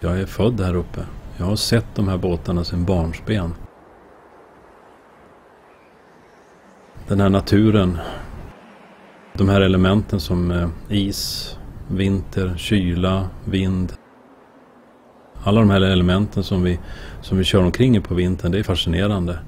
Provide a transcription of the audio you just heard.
Jag är född här uppe. Jag har sett de här båtarna sedan barnsben. Den här naturen. De här elementen som eh, is, vinter, kyla, vind. Alla de här elementen som vi, som vi kör omkring i på vintern, det är fascinerande.